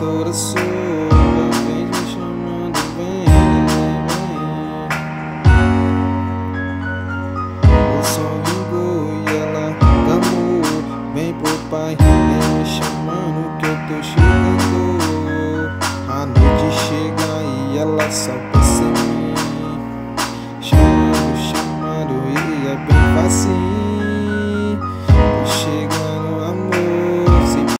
toda sua. Vem me chamando, vem, vem. O som vingou e ela clamou Vem pro pai, vem me chamando que eu tô chegando. A noite chega e ela só pensa em mim. Chamando, chamando e é bem fácil.